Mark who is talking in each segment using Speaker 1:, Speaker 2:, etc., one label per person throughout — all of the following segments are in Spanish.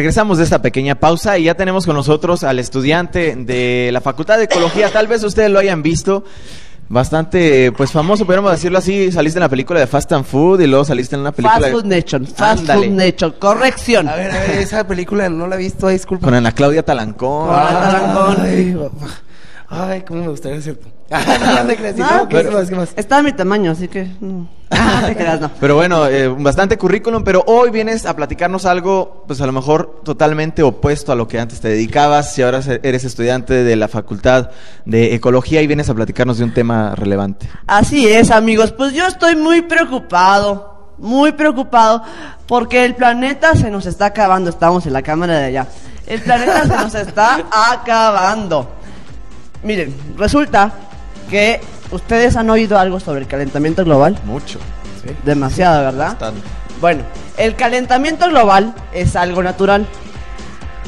Speaker 1: Regresamos de esta pequeña pausa y ya tenemos con nosotros al estudiante de la Facultad de Ecología. Tal vez ustedes lo hayan visto. Bastante, pues famoso, podríamos decirlo así. Saliste en la película de Fast and Food y luego saliste en una película
Speaker 2: Fast Food Nation, Fast
Speaker 1: Ándale.
Speaker 2: Food Nation, corrección.
Speaker 3: A ver, a ver, esa película no la he visto, disculpa.
Speaker 1: con Ana Claudia Talancón.
Speaker 2: Ah,
Speaker 3: Ay, papá. Ay, cómo me gustaría ser tú. no te creas, sí,
Speaker 2: No,
Speaker 3: no, ¿qué
Speaker 2: pero-
Speaker 3: más, qué más?
Speaker 2: Está a mi tamaño, así que. mm. Ah, te creas, no.
Speaker 1: Pero bueno, eh, bastante currículum, pero hoy vienes a platicarnos algo, pues a lo mejor totalmente opuesto a lo que antes te dedicabas. Si ahora eres estudiante de la Facultad de Ecología y vienes a platicarnos de un tema relevante.
Speaker 2: Así es, amigos. Pues yo estoy muy preocupado, muy preocupado, porque el planeta se nos está acabando. Estamos en la cámara de allá. El planeta se nos está acabando. Miren, resulta que ustedes han oído algo sobre el calentamiento global.
Speaker 1: Mucho.
Speaker 2: Demasiado, ¿verdad?
Speaker 1: Bastante.
Speaker 2: Bueno, el calentamiento global es algo natural.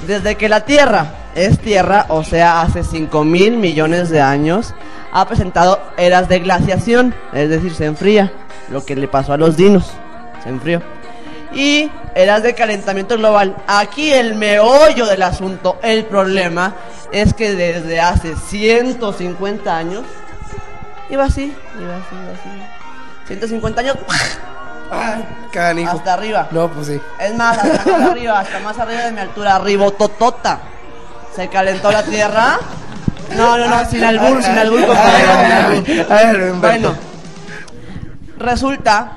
Speaker 2: Desde que la Tierra es Tierra, o sea, hace 5 mil millones de años, ha presentado eras de glaciación, es decir, se enfría, lo que le pasó a los dinos, se enfrió. Y eras de calentamiento global. Aquí el meollo del asunto, el problema, es que desde hace 150 años, iba así, iba así, iba así. 150 años,
Speaker 3: Ay, canijo.
Speaker 2: hasta arriba.
Speaker 3: No, pues sí.
Speaker 2: Es más, hasta más arriba, hasta más arriba de mi altura, ribototota. ¿Se calentó la tierra? No, no, no, sin albur, sin albur, compañero, sin albur.
Speaker 3: A ver, Humberto.
Speaker 2: Bueno, resulta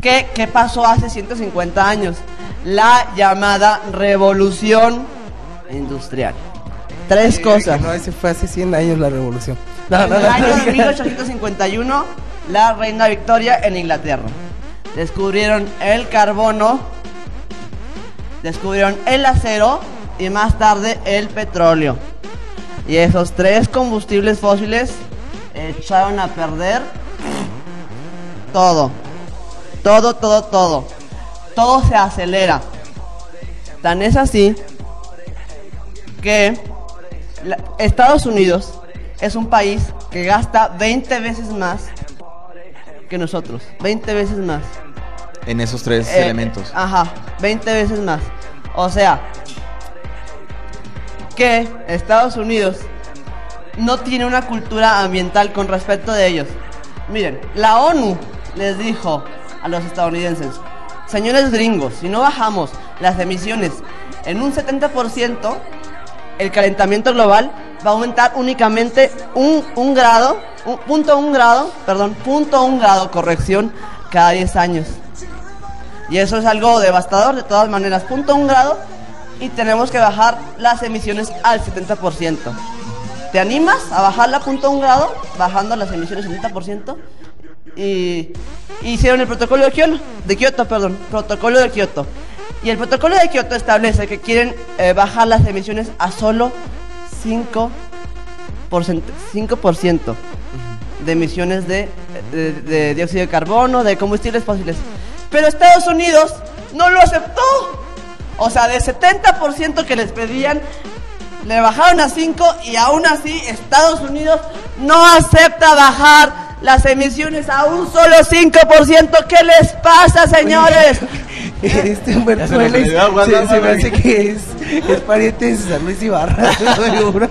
Speaker 2: que, ¿qué pasó hace 150 años? La llamada revolución industrial. Tres cosas.
Speaker 3: No, ese fue hace 100 años la revolución. No,
Speaker 2: En el año de 1851, la reina Victoria en Inglaterra. Descubrieron el carbono, descubrieron el acero y más tarde el petróleo. Y esos tres combustibles fósiles echaron a perder todo. Todo, todo, todo. Todo se acelera. Tan es así que la- Estados Unidos es un país que gasta 20 veces más que nosotros. 20 veces más.
Speaker 1: En esos tres
Speaker 2: Eh,
Speaker 1: elementos.
Speaker 2: Ajá, 20 veces más. O sea, que Estados Unidos no tiene una cultura ambiental con respecto de ellos. Miren, la ONU les dijo a los estadounidenses, señores gringos, si no bajamos las emisiones en un 70%, el calentamiento global va a aumentar únicamente un, un grado, un, punto un grado, perdón, punto un grado, corrección, cada 10 años. Y eso es algo devastador de todas maneras. Punto un grado y tenemos que bajar las emisiones al 70%. ¿Te animas a bajarla a punto un grado? Bajando las emisiones al 70%. Y hicieron el protocolo de Kioto, de Kioto, perdón, protocolo de Kioto. Y el protocolo de Kioto establece que quieren eh, bajar las emisiones a solo 5%, 5% de emisiones de, de- de dióxido de carbono, de combustibles fósiles. Pero Estados Unidos no lo aceptó. O sea, de 70% que les pedían, le bajaron a 5 y aún así Estados Unidos no acepta bajar las emisiones a un solo 5%. ¿Qué les pasa, señores?
Speaker 3: Este Humberto
Speaker 1: se me
Speaker 3: Vélez
Speaker 1: olvidó,
Speaker 3: se,
Speaker 1: guardando,
Speaker 3: se me
Speaker 1: güey.
Speaker 3: hace que es, es pariente de César Luis Ibarra. seguro.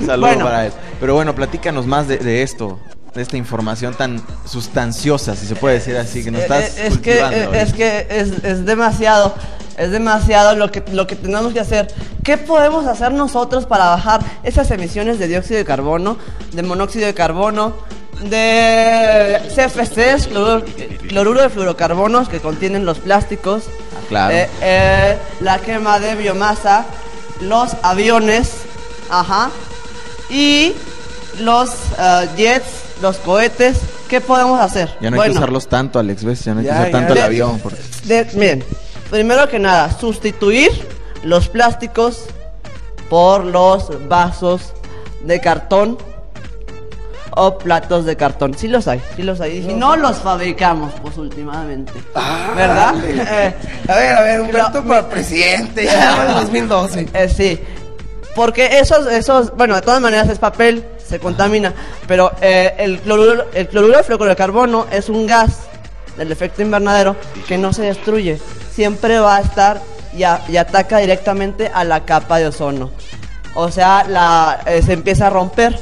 Speaker 1: Un saludo
Speaker 2: Bueno.
Speaker 1: para él. Pero bueno, platícanos más de, de esto, de esta información tan sustanciosa, si se puede decir así, que nos estás
Speaker 2: Eh, es que
Speaker 1: cultivando
Speaker 2: eh, es que es, es demasiado es demasiado lo que lo que tenemos que hacer qué podemos hacer nosotros para bajar esas emisiones de dióxido de carbono de monóxido de carbono de CFCs cloruro, cloruro de fluorocarbonos que contienen los plásticos
Speaker 1: claro.
Speaker 2: eh, eh, la quema de biomasa los aviones ajá y los eh, jets los cohetes qué podemos hacer
Speaker 1: Ya no hay que usarlos tanto, Alex, ¿ves? Ya no hay
Speaker 3: Ya,
Speaker 1: que usar
Speaker 3: ya.
Speaker 1: tanto el avión. Porque...
Speaker 2: de- miren, primero que nada, sustituir los plásticos por los vasos de cartón o platos de cartón. Sí los hay, sí los hay. Y si no los fabricamos, pues últimamente. ¿Verdad? Eh,
Speaker 3: A ver, a ver, Humberto
Speaker 2: Lo-
Speaker 3: para presidente, ya en el 2012.
Speaker 2: eh, sí. Porque esos, esos, bueno, de todas maneras es papel, se contamina. Pero eh, el, cloruro, el cloruro de fluorocarbono es un gas del efecto invernadero que no se destruye. Siempre va a estar y, a- y ataca directamente a la capa de ozono. O sea, la, eh, se empieza a romper.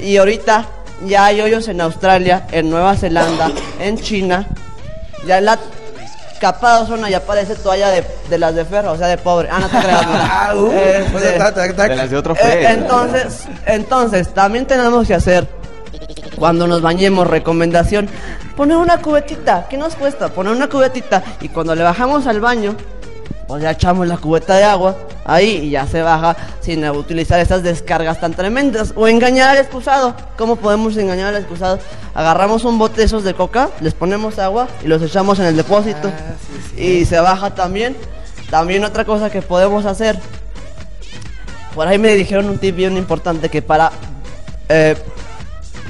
Speaker 2: Y ahorita ya hay hoyos en Australia, en Nueva Zelanda, en China. Ya la capa de ozono ya parece toalla de, de las de ferro, o sea, de pobre. Ah, no te creas. no. Este.
Speaker 1: De las de otro
Speaker 2: eh, entonces, entonces, también tenemos que hacer cuando nos bañemos, recomendación, poner una cubetita. ¿Qué nos cuesta? Poner una cubetita y cuando le bajamos al baño, pues ya echamos la cubeta de agua ahí y ya se baja sin utilizar esas descargas tan tremendas. O engañar al excusado. ¿Cómo podemos engañar al excusado? Agarramos un bote de esos de coca, les ponemos agua y los echamos en el depósito.
Speaker 3: Ah, sí, sí.
Speaker 2: Y se baja también. También otra cosa que podemos hacer. Por ahí me dijeron un tip bien importante que para eh,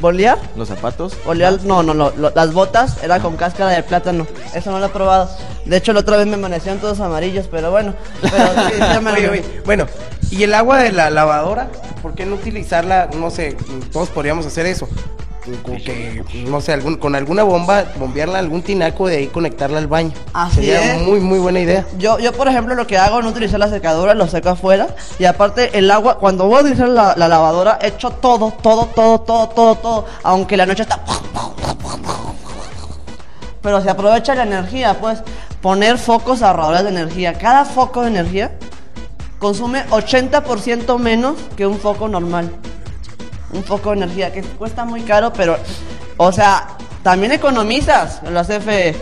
Speaker 2: bolear,
Speaker 1: Los zapatos.
Speaker 2: bolear, no, no, no, lo- las botas era con cáscara de plátano. Eso no lo he probado. De hecho, la otra vez me amanecieron todos amarillos, pero bueno. Pero sí, ya me-
Speaker 3: Oye, oye, bueno, ¿y el agua de la lavadora? ¿Por qué no utilizarla? No sé, todos podríamos hacer eso. Con que, no sé, algún, con alguna bomba, bombearla a algún tinaco de ahí conectarla al baño.
Speaker 2: Así
Speaker 3: Sería
Speaker 2: es.
Speaker 3: muy, muy buena idea.
Speaker 2: Yo, yo, por ejemplo, lo que hago no utilizar la secadora, lo seco afuera. Y aparte, el agua, cuando voy a utilizar la, la lavadora, echo todo, todo, todo, todo, todo, todo. Aunque la noche está. Pero se aprovecha la energía, pues. Poner focos ahorradores de energía. Cada foco de energía consume 80% menos que un foco normal. Un foco de energía que cuesta muy caro, pero. O sea, también economizas en la CFE.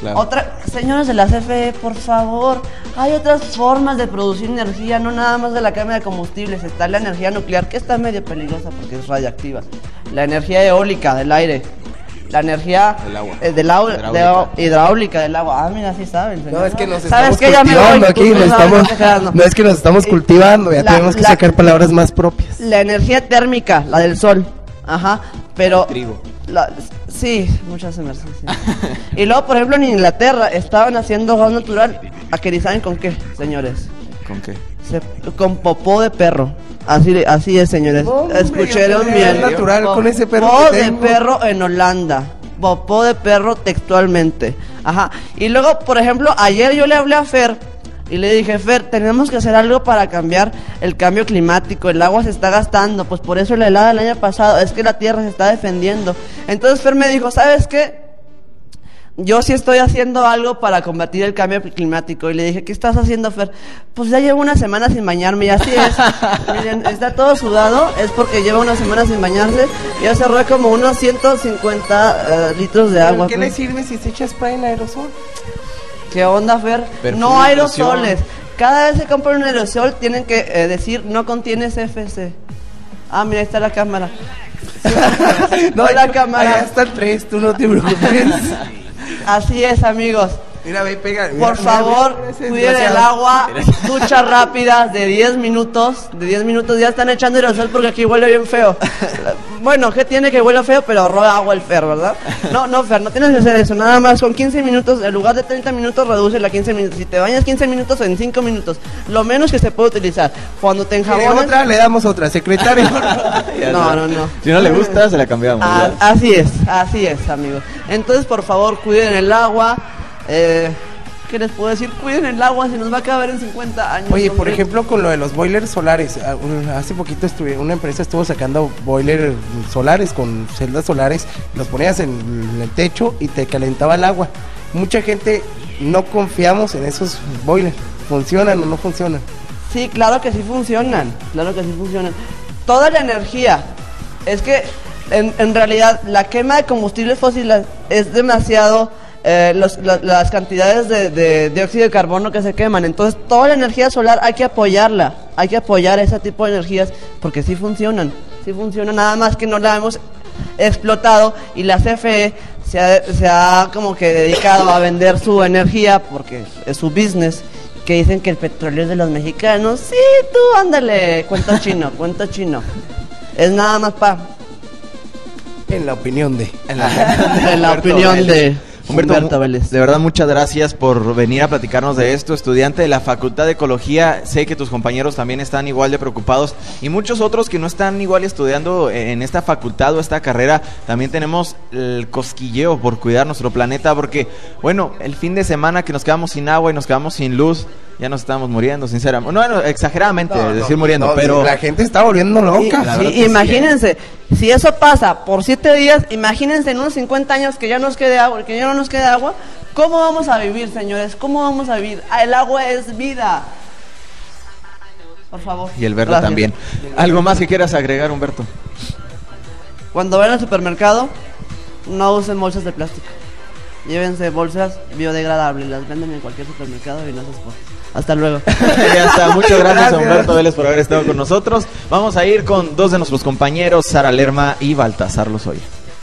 Speaker 1: Claro.
Speaker 2: Otra, señores de la CFE, por favor, hay otras formas de producir energía, no nada más de la quema de combustibles. Está la energía nuclear, que está medio peligrosa porque es radiactiva. La energía eólica del aire. La energía
Speaker 1: Del agua.
Speaker 2: eh,
Speaker 1: Hidráulica.
Speaker 2: de- hidráulica del agua. Ah, mira, sí saben. señor.
Speaker 3: No, es que nos
Speaker 2: ¿Sabes
Speaker 3: estamos cultivando aquí, nos estamos,
Speaker 2: no
Speaker 3: es que nos estamos cultivando, ya
Speaker 2: la-
Speaker 3: tenemos que
Speaker 2: la-
Speaker 3: sacar palabras más propias.
Speaker 2: La energía térmica, la del sol. Ajá. Pero.
Speaker 1: Trigo.
Speaker 2: la- sí, muchas emergencias. y luego, por ejemplo, en Inglaterra estaban haciendo gas natural. ¿A que saben con qué, señores?
Speaker 1: ¿Con qué?
Speaker 2: Se- con popó de perro. Así, de- así es, señores.
Speaker 3: Hombre,
Speaker 2: Escucharon bien.
Speaker 3: natural con ese perro
Speaker 2: Popó
Speaker 3: que
Speaker 2: de perro en Holanda. Popó de perro textualmente. Ajá. Y luego, por ejemplo, ayer yo le hablé a Fer y le dije, Fer, tenemos que hacer algo para cambiar el cambio climático. El agua se está gastando. Pues por eso la helada del año pasado es que la tierra se está defendiendo. Entonces Fer me dijo, ¿sabes qué? Yo sí estoy haciendo algo para combatir el cambio climático. Y le dije, ¿qué estás haciendo, Fer? Pues ya llevo una semana sin bañarme y así es. Miren, está todo sudado, es porque lleva una semana sin bañarse. Ya cerré como unos 150 eh, litros de agua.
Speaker 3: ¿Qué
Speaker 2: Fer.
Speaker 3: le sirve si se echa spray en aerosol?
Speaker 2: ¿Qué onda, Fer? No aerosoles. Cada vez que compran un aerosol tienen que eh, decir no contiene CFC. Ah, mira, ahí está la cámara.
Speaker 3: no,
Speaker 2: la
Speaker 3: yo-
Speaker 2: cámara.
Speaker 3: Allá están tres, tú no te preocupes.
Speaker 2: Así es, amigos.
Speaker 3: Mira, ve, pega. mira,
Speaker 2: Por favor,
Speaker 3: mira,
Speaker 2: cuiden el agua, duchas rápidas de 10 minutos, de 10 minutos ya están echando aerosol porque aquí huele bien feo. Bueno, ¿qué tiene que huele feo? Pero roba agua el Fer, ¿verdad? No, no, Fer, no tienes que hacer eso, nada más con 15 minutos, en lugar de 30 minutos, reduce a 15 minutos. Si te bañas 15 minutos, en 5 minutos, lo menos que se puede utilizar. Cuando te
Speaker 3: Mire,
Speaker 2: enjabones...
Speaker 3: otra, le damos otra, secretario.
Speaker 2: No, no, no.
Speaker 1: Si no le gusta, se la cambiamos.
Speaker 2: Ah, así es, así es, amigos. Entonces, por favor, cuiden el agua. Eh, ¿Qué les puedo decir? Cuiden el agua, se nos va a acabar en 50 años.
Speaker 3: Oye, por ejemplo, con lo de los boilers solares, ah, hace poquito estuve, una empresa estuvo sacando boilers solares con celdas solares, los ponías en el techo y te calentaba el agua. Mucha gente no confiamos en esos boilers. ¿Funcionan o no funcionan?
Speaker 2: Sí, claro que sí funcionan. Claro que sí funcionan. Toda la energía. Es que en, en realidad la quema de combustibles fósiles es demasiado. Eh, los- la- las cantidades de, de dióxido de carbono que se queman. Entonces, toda la energía solar hay que apoyarla. Hay que apoyar ese tipo de energías porque sí funcionan. Sí funcionan, nada más que no la hemos explotado y la CFE se ha, se ha como que dedicado a vender su energía porque es su business que dicen que el petróleo es de los mexicanos. Sí, tú ándale, cuento chino, cuento chino. Es nada más pa
Speaker 3: En la opinión de.
Speaker 2: en la opinión de
Speaker 1: Humberto,
Speaker 2: Humberto Vélez.
Speaker 1: de verdad muchas gracias por venir a platicarnos de esto, estudiante de la Facultad de Ecología. Sé que tus compañeros también están igual de preocupados y muchos otros que no están igual estudiando en esta facultad o esta carrera. También tenemos el cosquilleo por cuidar nuestro planeta porque, bueno, el fin de semana que nos quedamos sin agua y nos quedamos sin luz, ya nos estamos muriendo, sinceramente. No, no, exageradamente,
Speaker 3: No, no,
Speaker 1: decir muriendo,
Speaker 3: no,
Speaker 1: pero...
Speaker 3: La gente está volviendo loca.
Speaker 2: sí,
Speaker 1: sí,
Speaker 2: imagínense, si eso pasa por siete días, imagínense en unos 50 años que ya nos quede agua, que ya no nos quede agua, ¿cómo vamos a vivir, señores? ¿Cómo vamos a vivir? Ah, El agua es vida. Por favor.
Speaker 1: Y el verde
Speaker 2: Gracias.
Speaker 1: también. ¿Algo más que quieras agregar, Humberto?
Speaker 2: Cuando vayan al supermercado, no usen bolsas de plástico. Llévense bolsas biodegradables, las venden en cualquier supermercado y no se. Hasta luego.
Speaker 1: ya está, muchas gracias, a
Speaker 3: Gracias.
Speaker 1: Humberto Vélez por haber estado con nosotros. Vamos a ir con dos de nuestros compañeros, Sara Lerma y Baltasar Lozoya.